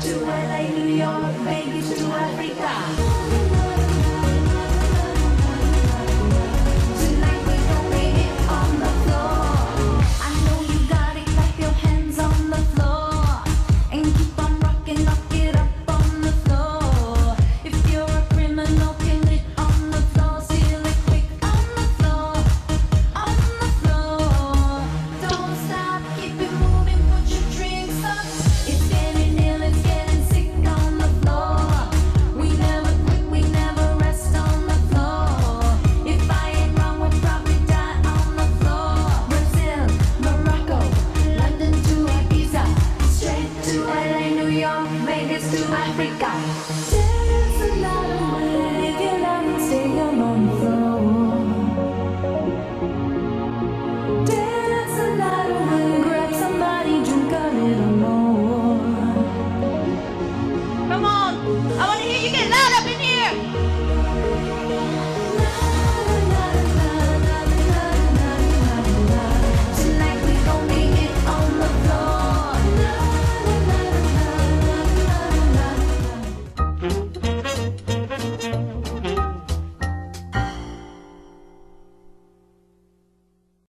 to L.A., New York, maybe to Africa. I want to hear you get loud up in here.